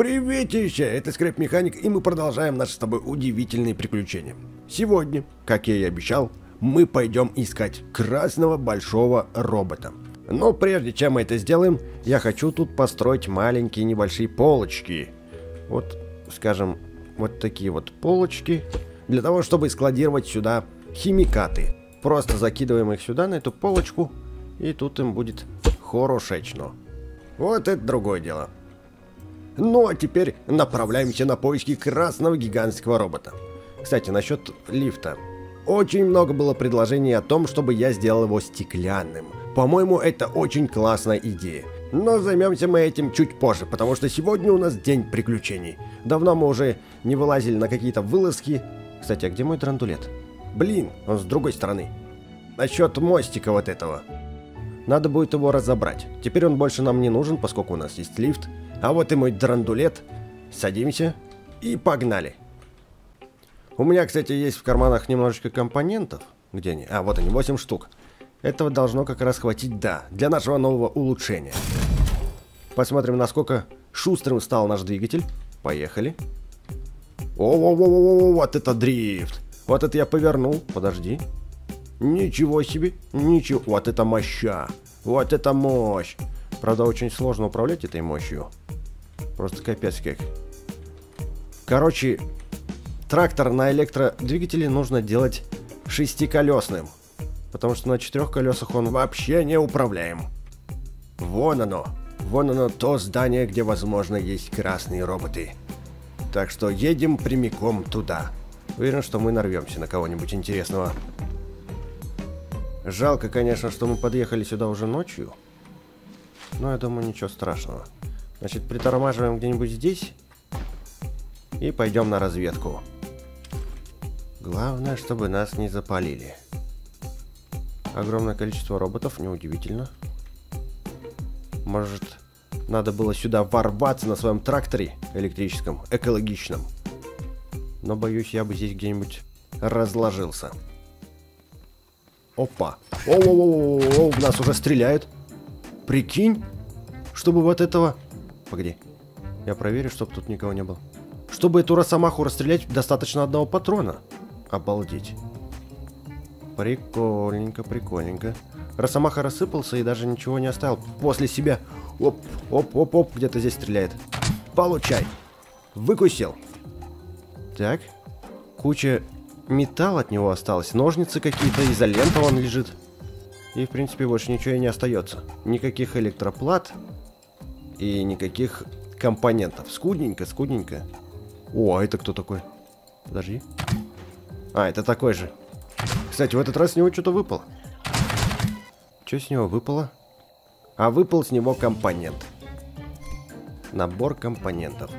Приветище! Это Скрэп Механик, и мы продолжаем наши с тобой удивительные приключения. Сегодня, как я и обещал, мы пойдем искать красного большого робота. Но прежде чем мы это сделаем, я хочу тут построить маленькие небольшие полочки. Вот, скажем, вот такие вот полочки, для того, чтобы складировать сюда химикаты. Просто закидываем их сюда, на эту полочку, и тут им будет хорошечно. Вот это другое дело. Ну а теперь направляемся на поиски красного гигантского робота. Кстати, насчет лифта. Очень много было предложений о том, чтобы я сделал его стеклянным. По-моему, это очень классная идея. Но займемся мы этим чуть позже, потому что сегодня у нас день приключений. Давно мы уже не вылазили на какие-то вылазки. Кстати, а где мой драндулет? Блин, он с другой стороны. Насчет мостика вот этого. Надо будет его разобрать. Теперь он больше нам не нужен, поскольку у нас есть лифт. А вот и мой драндулет. Садимся и погнали. У меня, кстати, есть в карманах немножечко компонентов. Где они? А, вот они, 8 штук. Этого должно как раз хватить, да, для нашего нового улучшения. Посмотрим, насколько шустрым стал наш двигатель. Поехали. О-о-о-о-о, вот это дрифт. Вот это я повернул. Подожди. Ничего себе. Ничего. Вот это моща. Вот это мощь. Правда, очень сложно управлять этой мощью. Просто капец как. Короче, трактор на электродвигателе нужно делать шестиколесным. Потому что на четырех колесах он вообще не управляем. Вон оно. Вон оно то здание, где, возможно, есть красные роботы. Так что едем прямиком туда. Уверен, что мы нарвемся на кого-нибудь интересного. Жалко, конечно, что мы подъехали сюда уже ночью. Но я думаю, ничего страшного. Значит, притормаживаем где-нибудь здесь. И пойдем на разведку. Главное, чтобы нас не запалили. Огромное количество роботов, неудивительно. Может, надо было сюда ворваться на своем тракторе электрическом, экологичном. Но, боюсь, я бы здесь где-нибудь разложился. Опа. О-о-о-о, в нас уже стреляют. Прикинь, чтобы вот этого... Погоди. Я проверю, чтобы тут никого не было. Чтобы эту росомаху расстрелять, достаточно одного патрона. Обалдеть. Прикольненько, прикольненько. Росомаха рассыпался и даже ничего не оставил после себя. Оп, оп, оп, оп, где-то здесь стреляет. Получай. Выкусил. Так. Куча металла от него осталось. Ножницы какие-то, изолента он лежит. И, в принципе, больше ничего и не остается. Никаких электроплат и никаких компонентов. Скудненько, скудненько. О, а это кто такой? Подожди. А, это такой же. Кстати, в этот раз с него что-то выпало. Что с него выпало? А выпал с него компонент. Набор компонентов.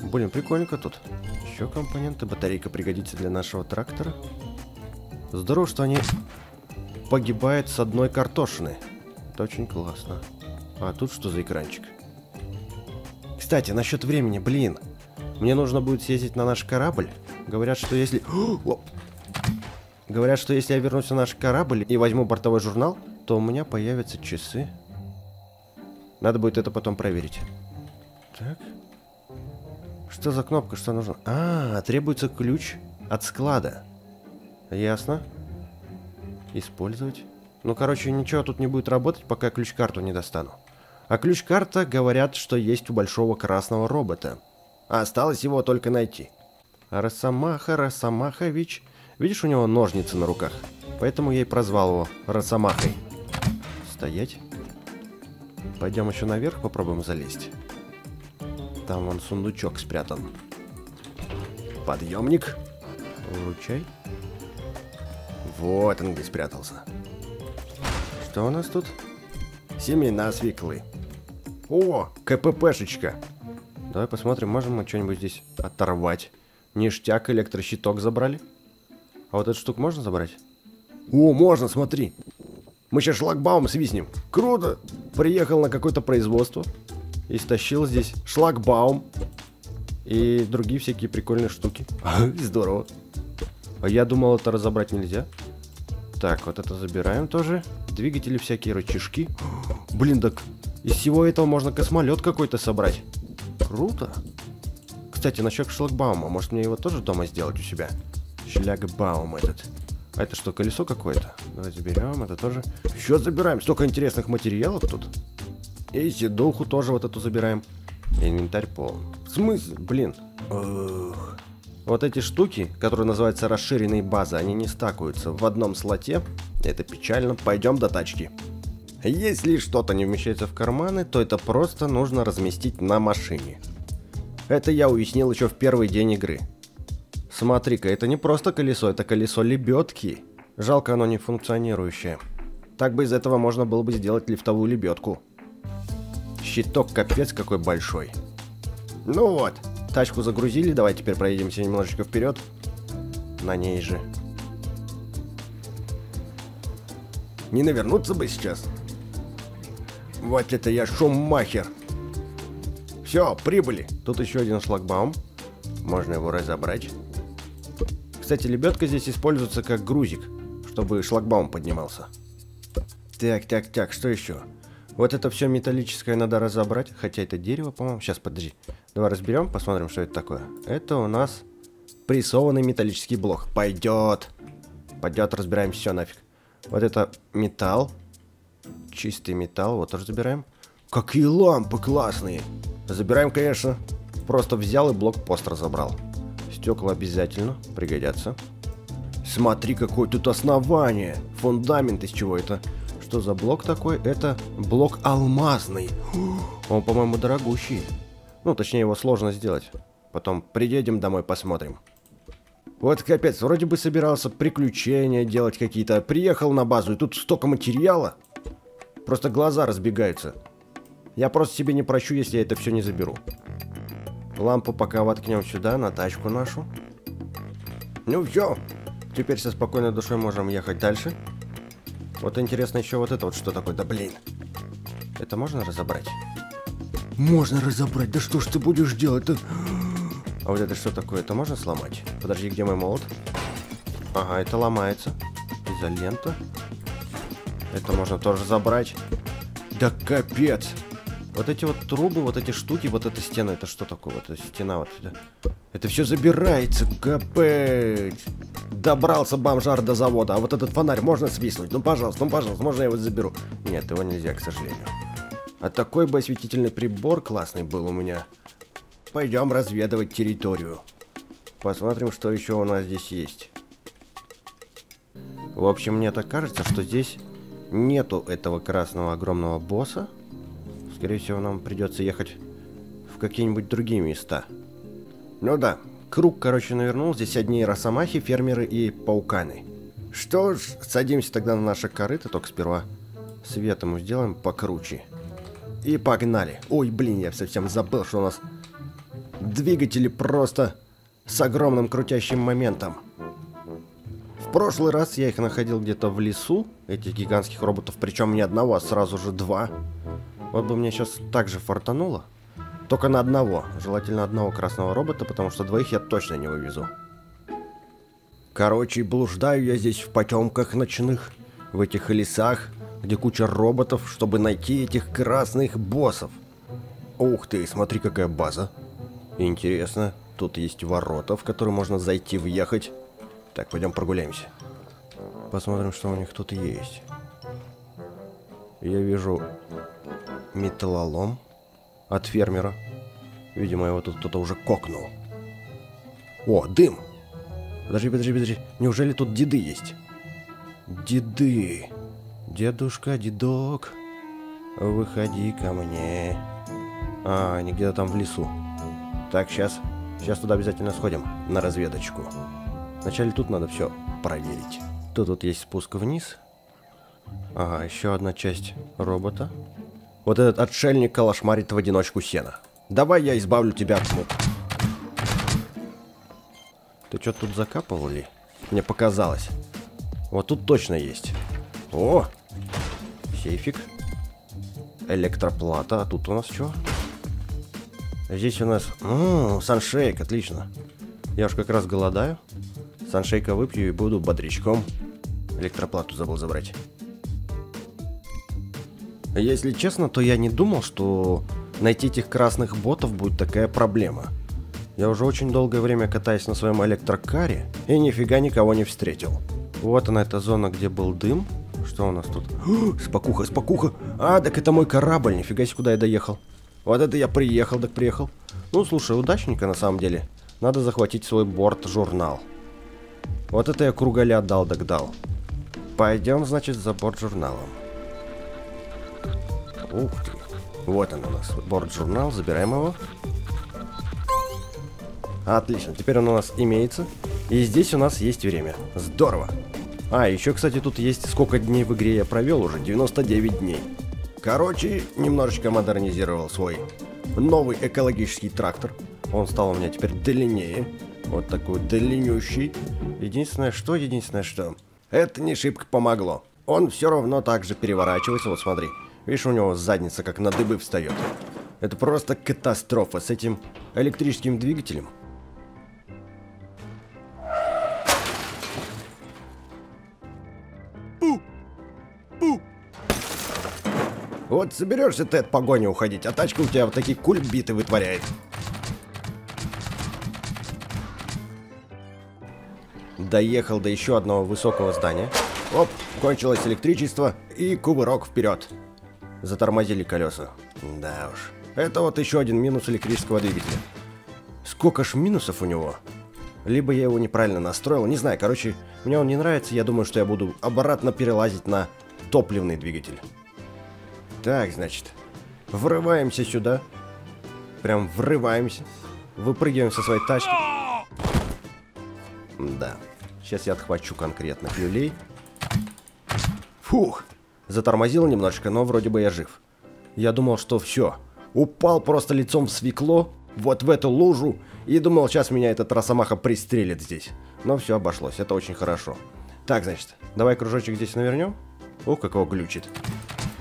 Блин, прикольненько тут. Еще компоненты. Батарейка пригодится для нашего трактора. Здорово, что они погибают с одной картошины. Это очень классно. А тут что за экранчик? Кстати, насчет времени, блин. Мне нужно будет съездить на наш корабль. Говорят, что если... Говорят, что если я вернусь на наш корабль и возьму бортовой журнал, то у меня появятся часы. Надо будет это потом проверить. Так. Что за кнопка, что нужно? А, требуется ключ от склада. Ясно. Использовать. Ну, короче, ничего тут не будет работать, пока ключ-карту не достану. А ключ-карта, говорят, что есть у большого красного робота. А осталось его только найти. Росомаха, Росомахович. Видишь, у него ножницы на руках. Поэтому я и прозвал его Росомахой. Стоять. Пойдем еще наверх, попробуем залезть. Там вон сундучок спрятан. Подъемник. Вручай. Вот он где спрятался. Что у нас тут? Семена свеклы. О, КППшечка. Давай посмотрим, можем мы что-нибудь здесь оторвать. Ништяк, электрощиток забрали. А вот эту штуку можно забрать? О, можно, смотри. Мы сейчас шлагбаум свистнем. Круто. Приехал на какое-то производство и стащил здесь шлагбаум и другие всякие прикольные штуки. Здорово. А я думал, это разобрать нельзя. Так, вот это забираем тоже. Двигатели всякие, рычажки. Блин, так из всего этого можно космолет какой-то собрать. Круто. Кстати, насчет шлагбаума. Может мне его тоже дома сделать у себя? Шлагбаум этот. А это что, колесо какое-то? Давай заберем, это тоже. Еще забираем. Столько интересных материалов тут. И седуху тоже вот эту забираем. Инвентарь полон. В смысле? Блин. Ох. Вот эти штуки, которые называются расширенные базы, они не стакаются в одном слоте. Это печально. Пойдем до тачки. Если что-то не вмещается в карманы, то это просто нужно разместить на машине. Это я уяснил еще в первый день игры. Смотри-ка, это не просто колесо, это колесо лебедки. Жалко, оно не функционирующее. Так бы из этого можно было бы сделать лифтовую лебедку. Щиток капец какой большой. Ну вот, тачку загрузили, давай теперь проедемся немножечко вперед. На ней же. Не навернуться бы сейчас. Вот это я шуммахер. Все, прибыли. Тут еще один шлагбаум. Можно его разобрать. Кстати, лебедка здесь используется как грузик, чтобы шлагбаум поднимался. Так, так, так, что еще? Вот это все металлическое надо разобрать. Хотя это дерево, по-моему. Сейчас, подожди. Давай разберем, посмотрим, что это такое. Это у нас прессованный металлический блок. Пойдет. Пойдет, разбираем все нафиг. Вот это металл. Чистый металл, вот тоже забираем. Какие лампы классные. Забираем, конечно. Просто взял и блокпост разобрал. Стекла обязательно пригодятся. Смотри, какое тут основание. Фундамент из чего это? Что за блок такой? Это блок алмазный. Он, по-моему, дорогущий. Ну, точнее, его сложно сделать. Потом приедем домой, посмотрим. Вот капец, вроде бы собирался приключения делать какие-то. Приехал на базу, и тут столько материала. Просто глаза разбегаются. Я просто себе не прощу, если я это все не заберу. Лампу пока воткнем сюда, на тачку нашу. Ну все. Теперь со спокойной душой можем ехать дальше. Вот интересно еще вот это вот что такое. Да блин. Это можно разобрать? Можно разобрать. Да что ж ты будешь делать-то? А вот это что такое? Это можно сломать? Подожди, где мой молот? Ага, это ломается. Изолента. Это можно тоже забрать. Да капец. Вот эти вот трубы, вот эти штуки, вот эта стена, это что такое? Вот эта стена вот это. Это все забирается, капец. Добрался бомжар до завода. А вот этот фонарь можно свистнуть? Ну, пожалуйста, ну, пожалуйста, можно я его заберу? Нет, его нельзя, к сожалению. А такой бы осветительный прибор классный был у меня. Пойдем разведывать территорию. Посмотрим, что еще у нас здесь есть. В общем, мне так кажется, что здесь нету этого красного огромного босса. Скорее всего, нам придется ехать в какие-нибудь другие места. Ну да, круг, короче, навернул. Здесь одни росомахи, фермеры и пауканы. Что ж, садимся тогда на наше корыто, только сперва свет ему сделаем покруче. И погнали. Ой, блин, я совсем забыл, что у нас двигатели просто с огромным крутящим моментом. В прошлый раз я их находил где-то в лесу, этих гигантских роботов, причем не одного, а сразу же два. Вот бы мне сейчас так же фартануло. Только на одного, желательно одного красного робота, потому что двоих я точно не вывезу. Короче, блуждаю я здесь в потемках ночных, в этих лесах, где куча роботов, чтобы найти этих красных боссов. Ух ты, смотри какая база. Интересно, тут есть ворота, в которые можно зайти, въехать. Так, пойдем прогуляемся. Посмотрим, что у них тут есть. Я вижу металлолом от фермера. Видимо, его тут кто-то уже кокнул. О, дым! Подожди, подожди, подожди. Неужели тут деды есть? Деды. Дедушка, дедок, выходи ко мне. А, они где-то там в лесу. Так, сейчас. Сейчас туда обязательно сходим, на разведочку. Вначале тут надо все проверить. Тут вот есть спуск вниз. Ага, еще одна часть робота. Вот этот отшельник калашмарит в одиночку сена. Давай я избавлю тебя от мук. Ты что тут закапывал ли? Мне показалось. Вот тут точно есть. О! Сейфик. Электроплата. А тут у нас что? Здесь у нас... Ммм, саншейк, отлично. Я уж как раз голодаю. Саншейка выпью и буду бодрячком. Электроплату забыл забрать. Если честно, то я не думал, что найти этих красных ботов будет такая проблема. Я уже очень долгое время катаюсь на своем электрокаре и нифига никого не встретил. Вот она, эта зона, где был дым. Что у нас тут? О, спокуха, спокуха. А, так это мой корабль, нифига себе, куда я доехал. Вот это я приехал, так приехал. Ну, слушай, удачненько на самом деле. Надо захватить свой борт-журнал. Вот это я кругаля дал, так дал. Пойдем, значит, за борт-журналом. Ух ты. Вот он у нас, борт-журнал, забираем его. Отлично, теперь он у нас имеется. И здесь у нас есть время. Здорово. А, еще, кстати, тут есть сколько дней в игре я провел уже. 99 дней. Короче, немножечко модернизировал свой новый экологический трактор. Он стал у меня теперь длиннее. Вот такой длиннющий. Единственное что, единственное что. Это не шибко помогло. Он все равно так же переворачивается. Вот смотри. Видишь, у него задница как на дыбы встает. Это просто катастрофа с этим электрическим двигателем. Вот соберешься ты от погони уходить, а тачка у тебя вот такие кульбиты вытворяет. Доехал до еще одного высокого здания. Оп, кончилось электричество и кувырок вперед. Затормозили колеса. Да уж. Это вот еще один минус электрического двигателя. Сколько ж минусов у него? Либо я его неправильно настроил, не знаю. Короче, мне он не нравится, я думаю, что я буду обратно перелазить на топливный двигатель. Так, значит, врываемся сюда. Прям врываемся. Выпрыгиваем со своей тачки. Да. Сейчас я отхвачу конкретных люлей. Фух. Затормозил немножечко, но вроде бы я жив. Я думал, что все. Упал просто лицом в свекло, вот в эту лужу, и думал, сейчас меня этот росомаха пристрелит здесь. Но все обошлось, это очень хорошо. Так, значит, давай кружочек здесь навернем. О, как его глючит.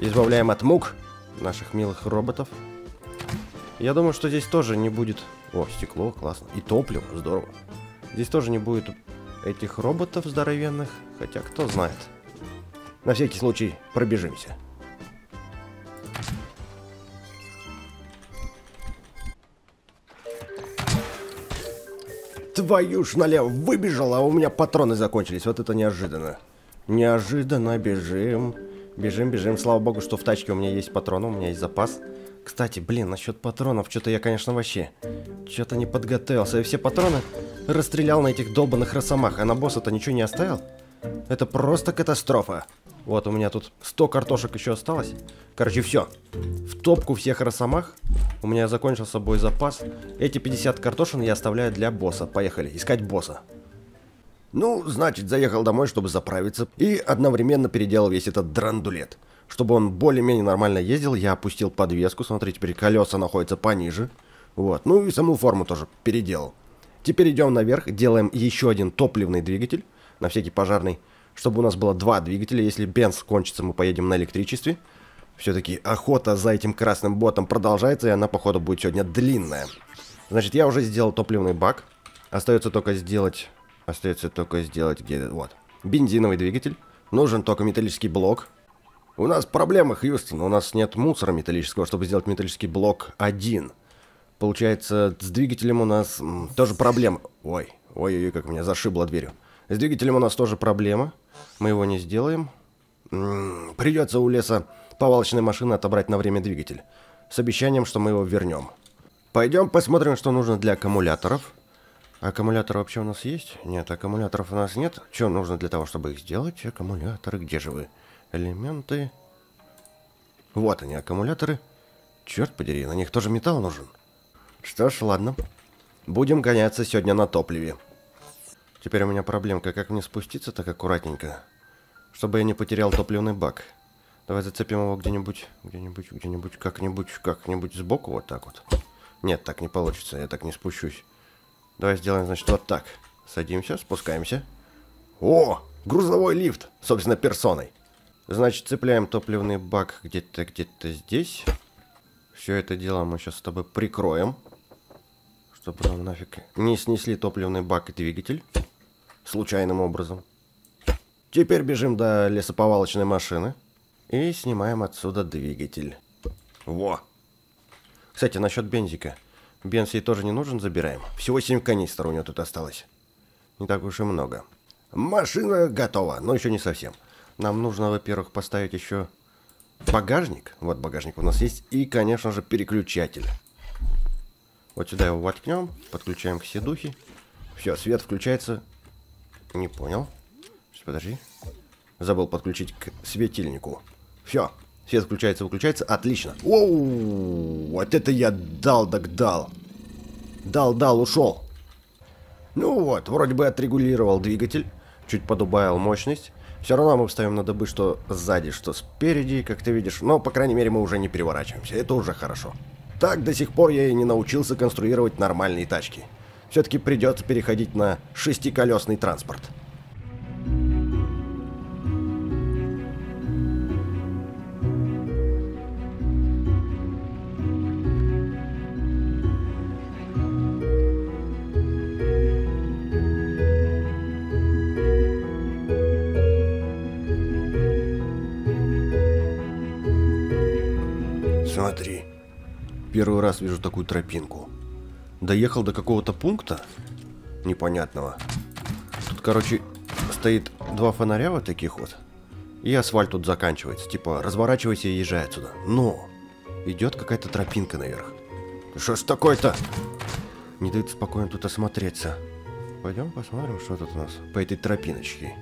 Избавляем от мук наших милых роботов. Я думаю, что здесь тоже не будет... О, стекло, классно. И топливо, здорово. Здесь тоже не будет этих роботов здоровенных. Хотя, кто знает. На всякий случай пробежимся. Твою ж налево, выбежал, а у меня патроны закончились. Вот это неожиданно. Неожиданно бежим. Бежим, бежим. Слава богу, что в тачке у меня есть патроны, у меня есть запас. Кстати, блин, насчет патронов, что-то я, конечно, вообще... Что-то не подготовился. Я все патроны расстрелял на этих долбанных росомах, а на босса-то ничего не оставил? Это просто катастрофа. Вот, у меня тут 100 картошек еще осталось. Короче, все. В топку всех росомах. У меня закончился боезапас. Эти 50 картошин я оставляю для босса. Поехали, искать босса. Ну, значит, заехал домой, чтобы заправиться. И одновременно переделал весь этот драндулет. Чтобы он более-менее нормально ездил, я опустил подвеску. Смотри, теперь колеса находятся пониже. Вот, ну и саму форму тоже переделал. Теперь идем наверх, делаем еще один топливный двигатель. На всякий пожарный чтобы у нас было два двигателя. Если бенз кончится, мы поедем на электричестве. Все-таки охота за этим красным ботом продолжается, и она, походу, будет сегодня длинная. Значит, я уже сделал топливный бак. Остается только сделать... Остается только сделать где Вот. Бензиновый двигатель. Нужен только металлический блок. У нас проблема, Хьюстон. У нас нет мусора металлического, чтобы сделать металлический блок один. Получается, с двигателем у нас тоже проблема. Ой, ой-ой-ой, как меня зашибло дверью. С двигателем у нас тоже проблема. Мы его не сделаем. Придется у леса повалочной машины отобрать на время двигатель. С обещанием, что мы его вернем. Пойдем посмотрим, что нужно для аккумуляторов. Аккумуляторы вообще у нас есть? Нет, аккумуляторов у нас нет. Что нужно для того, чтобы их сделать? Аккумуляторы, где же вы? Элементы. Вот они, аккумуляторы. Черт подери, на них тоже металл нужен. Что ж, ладно. Будем гоняться сегодня на топливе. Теперь у меня проблемка, как мне спуститься так аккуратненько, чтобы я не потерял топливный бак. Давай зацепим его где-нибудь, где-нибудь, где-нибудь, как-нибудь, как-нибудь сбоку, вот так вот. Нет, так не получится, я так не спущусь. Давай сделаем, значит, вот так. Садимся, спускаемся. О, грузовой лифт, собственно, персоной. Значит, цепляем топливный бак где-то, где-то здесь. Все это дело мы сейчас с тобой прикроем. Чтобы нам нафиг не снесли топливный бак и двигатель случайным образом. Теперь бежим до лесоповалочной машины и снимаем отсюда двигатель. Во! Кстати, насчет бензика. Бенз ей тоже не нужен, забираем. Всего 7 канистр у нее тут осталось. Не так уж и много. Машина готова, но еще не совсем. Нам нужно, во-первых, поставить еще багажник. Вот багажник у нас есть. И, конечно же, переключатель. Вот сюда его воткнем, подключаем к седухе. Все, свет включается. Не понял. Сейчас, подожди. Забыл подключить к светильнику. Все, свет включается, выключается. Отлично. Оу, вот это я дал так дал. Дал-дал, ушел. Ну вот, вроде бы отрегулировал двигатель. Чуть подубавил мощность. Все равно мы встаем на добы, что сзади, что спереди, как ты видишь. Но, по крайней мере, мы уже не переворачиваемся. Это уже хорошо. Так до сих пор я и не научился конструировать нормальные тачки. Все-таки придется переходить на шестиколесный транспорт. Смотри. Первый раз вижу такую тропинку. Доехал до какого-то пункта непонятного. Тут, короче, стоит два фонаря вот таких вот. И асфальт тут заканчивается. Типа, разворачивайся и езжай отсюда. Но идет какая-то тропинка наверх. Что ж такое-то? Не дают спокойно тут осмотреться. Пойдем посмотрим, что тут у нас по этой тропиночке.